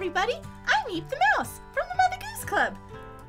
everybody! I'm Eep the Mouse from the Mother Goose Club.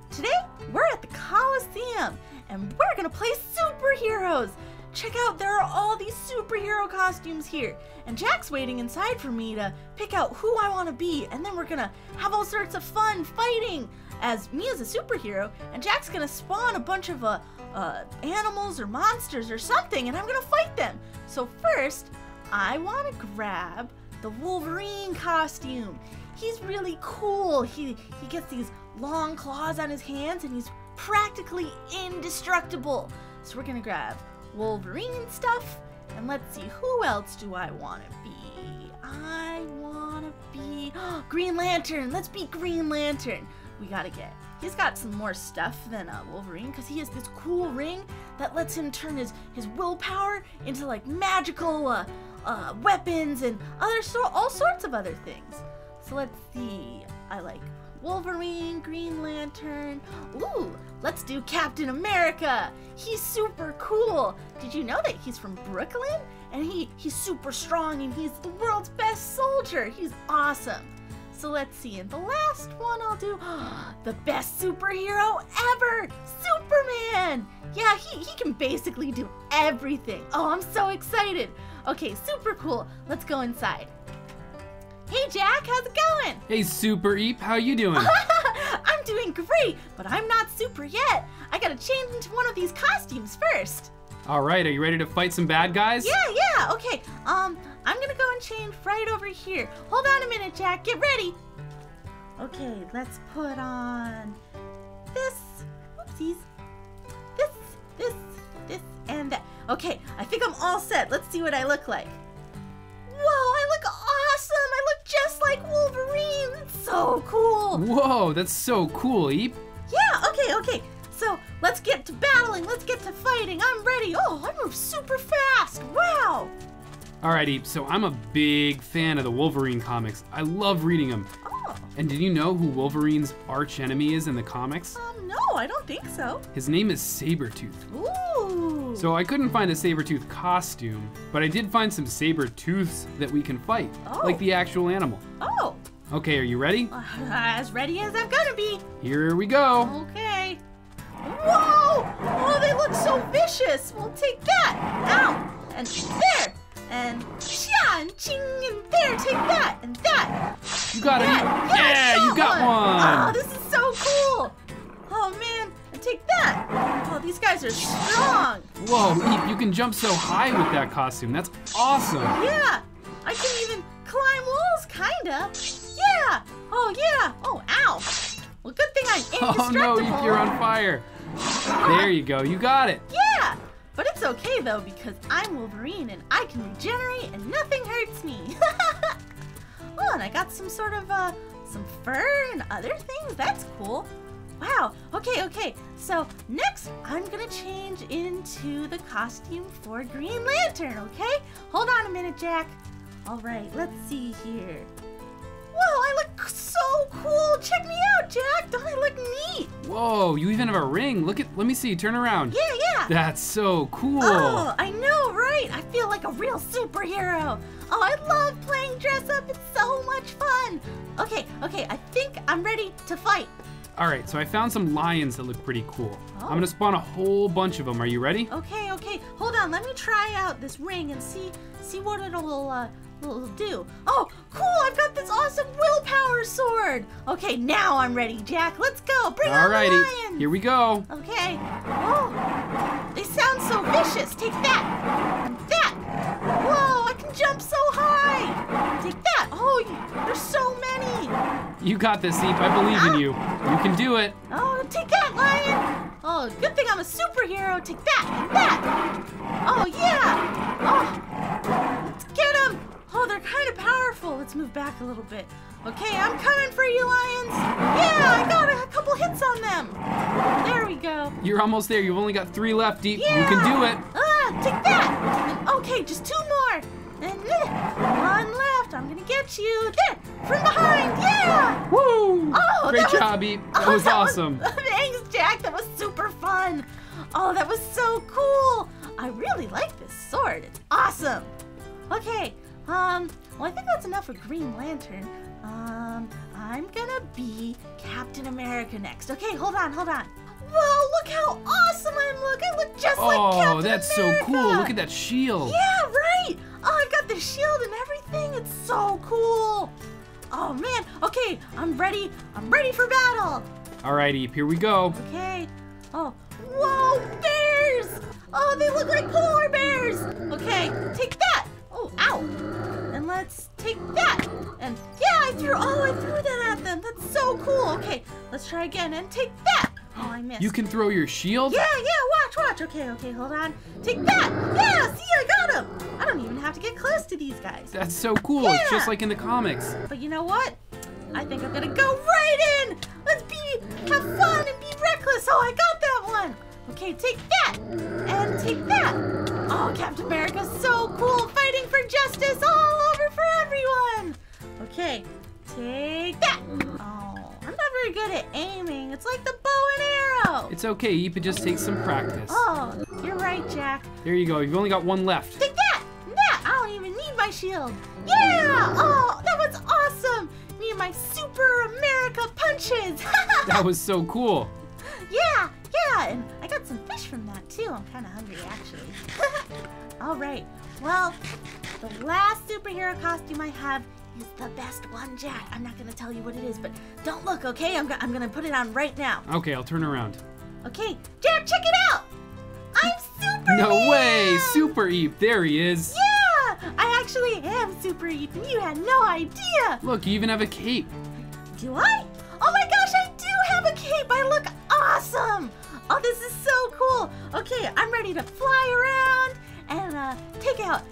Today, we're at the Coliseum and we're gonna play superheroes. Check out, there are all these superhero costumes here. And Jack's waiting inside for me to pick out who I wanna be, and then we're gonna have all sorts of fun fighting as me as a superhero, and Jack's gonna spawn a bunch of uh, uh, animals or monsters or something, and I'm gonna fight them. So first, I wanna grab the Wolverine costume. He's really cool. He he gets these long claws on his hands and he's practically indestructible. So we're gonna grab Wolverine stuff and let's see who else do I want to be. I want to be Green Lantern. Let's be Green Lantern. We gotta get. He's got some more stuff than uh, Wolverine because he has this cool ring that lets him turn his his willpower into like magical uh, uh, weapons and other so all sorts of other things. So let's see. I like Wolverine, Green Lantern. Ooh, let's do Captain America. He's super cool. Did you know that he's from Brooklyn? And he, he's super strong and he's the world's best soldier. He's awesome. So let's see, and the last one I'll do, the best superhero ever, Superman! Yeah, he, he can basically do everything. Oh, I'm so excited. Okay, super cool. Let's go inside. Hey Jack, how's it going? Hey Super Eep, how you doing? I'm doing great, but I'm not super yet. I gotta change into one of these costumes first. All right, are you ready to fight some bad guys? Yeah, yeah, okay. Um, I'm gonna go and change right over here. Hold on a minute, Jack, get ready. Okay, let's put on this, oopsies, this, this, this, and that. Okay, I think I'm all set. Let's see what I look like. Like Wolverine! It's so cool! Whoa, that's so cool, Eep. Yeah, okay, okay. So let's get to battling, let's get to fighting. I'm ready. Oh, I move super fast. Wow! All right, Eep, so I'm a big fan of the Wolverine comics. I love reading them. Oh, And did you know who Wolverine's archenemy is in the comics? um, no, I don't think so. His name is Sabretooth. Ooh. So I couldn't find a Sabretooth costume, but I did find some Sabretooths that we can fight, Oh. like the actual animal. Oh, Okay, are you ready? uh, as ready as I'm gonna be. Here we go. Okay. Whoa! Oh, they look so vicious. We'll take that. Ow! And there. And cha and ching and there. Take that and that. You got it. Yeah, yeah, Yeah, you got Oh, one. this these guys are strong. Whoa, you can jump so high with that costume. That's awesome. Yeah, I can even climb walls, kinda. Yeah. Oh yeah. Oh, ow. Well, good thing I'm indestructible. Oh no, you're on fire. There you go, you got it. Yeah, but it's okay though because I'm Wolverine and I can regenerate and nothing hurts me. oh, and I got some sort of uh some fur and other things. That's cool. Wow. Okay, okay. So next I'm gonna change into the costume for Green Lantern, okay? Hold on a minute, Jack. Alright, let's see here. Whoa, I look so cool! Check me out, Jack! Don't I look neat? Whoa, you even have a ring. Look at, let me see, turn around. Yeah, yeah! That's so cool. Oh, I know, right? I feel like a real superhero. Oh, I love playing dress up. It's so much fun. Okay, okay, I think I'm ready to fight. All right, so I found some lions that look pretty cool. Oh. I'm gonna spawn a whole bunch of them. Are you ready? Okay, okay, hold on. Let me try out this ring and see see what it'll uh will do. Oh, cool! I've got this awesome willpower sword. Okay, now I'm ready, Jack. Let's go. Bring on the Alrighty, lions. here we go. Okay. Oh, they sound so vicious. Take that. You got this, Eep. I believe in you. You can do it. Oh, take that, lion. Oh, good thing I'm a superhero. Take that that. Oh, yeah. Oh, let's get them. Oh, they're kind of powerful. Let's move back a little bit. Okay, I'm coming for you, lions. Yeah, I got a couple hits on them. There we go. You're almost there. You've only got three left, Deep. Yeah. You can do it. Ah, take that. Okay, just two more. And uh, one left. I'm gonna get you. There, from behind. Yeah. Woo! Oh, Great that was- job, Eep. That Oh, was awesome. Thanks, Jack. That was super fun. Oh, that was so cool. I really like this sword. It's awesome. Okay. Um, well, I think that's enough of Green Lantern. Um, I'm gonna be Captain America next. Okay, hold on, hold on. Whoa, look how awesome I look! I look just like Captain America! Oh, that's so cool. Look at that shield. Yeah, right. Oh, I've got the shield and everything. It's so cool. Oh man. Okay, I'm ready. I'm ready for battle. All right, Eep, here we go. Okay. Oh, whoa, bears! Oh, they look like polar bears. Okay, take that. Oh, ow. And let's take that. And yeah, I threw. Oh, I threw that at them. That's so cool. Okay, let's try again and take that. Oh, I missed. You can throw your shield? Yeah, yeah, watch, watch. Okay, okay, hold on. Take that. Yeah, see, I got him. I don't even have to get close to these guys. That's so cool. It's just like in the comics. But you know what? I think I'm gonna go right in. Let's be have fun and be reckless. Oh, I got that one. Okay, take that and take that. Oh, Captain America's so cool, fighting for justice all over for everyone. Okay, take that. Oh, I'm not very good at aiming. It's like the bow. It's okay, Eep, it just takes some practice. Oh, you're right, Jack. There you go. You've only got one left. Take that! That! I don't even need my shield. Yeah! Oh, that was awesome! Me and my super America punches! That was so cool. yeah, yeah, and I got some fish from that too. I'm kind of hungry actually. All right, well, the last superhero costume I have is the best one, Jack. I'm not gonna tell you what it is, but don't look, okay? I'm, go- I'm gonna put it on right now. Okay, I'll turn around. Okay, Jack, check it out! I'm Superman! No way! Super Eep, there he is. Yeah! I actually am Super Ethan. You had no idea. Look, you even have a cape. Do I? Oh my gosh, I do have a cape. I look awesome. Oh, this is so cool. Okay, I'm ready to fly around and uh, take out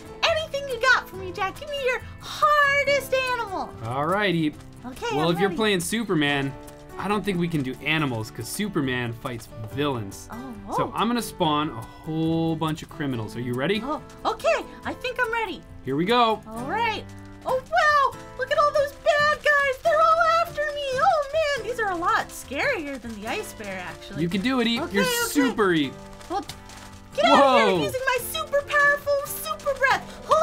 you got for me, Jack. Give me your hardest animal. All right, Eep. Okay. Well, I'm if you're playing Superman, I don't think we can do animals because Superman fights villains. Oh, So oh. I'm gonna spawn a whole bunch of criminals. Are you ready? Oh, okay. I think I'm ready. Here we go. All right. Oh wow! Look at all those bad guys. They're all after me. Oh man, these are a lot scarier than the ice bear, actually. You can do it, Eep. You're Okay, okay. super Eep. Well, get out of Whoa. here using my super powerful super breath. Ah,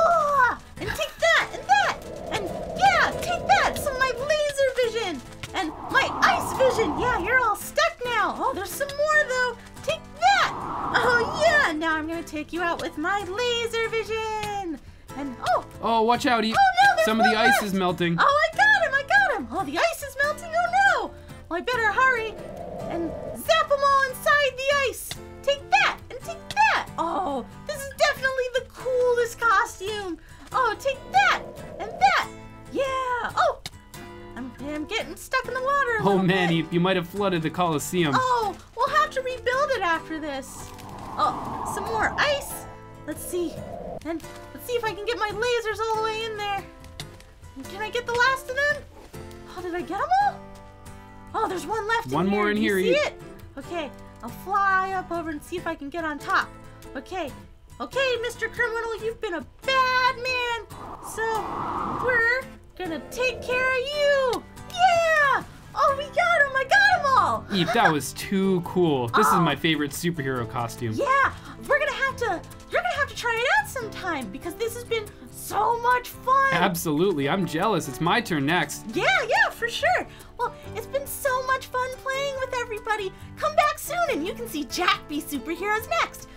Yeah, you're all stuck now. Oh, there's some more though. Take that. Oh yeah. Now I'm gonna take you out with my laser vision. And oh, Oh, watch out, Eep. Oh, no, Some of the ice left. is melting. Oh, I got him! I got him! Oh, the ice is melting! Oh no! Well, I better hurry and zap them all inside the ice. A little man, bit. Eep, you might have flooded the Coliseum. Oh, we'll have to rebuild it after this. Oh, some more ice. Let's see. And let's see if I can get my lasers all the way in there. Can I get the last of them? Oh, did I get them all? Oh, there's one left One in here. more in Do you here, see it? Okay, I'll fly up over and see if I can get on top. Okay. Okay, Mr. Criminal, you've been a bad man. So, we're gonna take care of you. Oh, we got him. I got them all. Eep, that was too cool. This is Oh. my favorite superhero costume. Yeah, we're gonna have to. You're gonna have to try it out sometime because this has been so much fun. Absolutely, I'm jealous. It's my turn next. Yeah, yeah, for sure. Well, it's been so much fun playing with everybody. Come back soon and you can see Jack be superheroes next.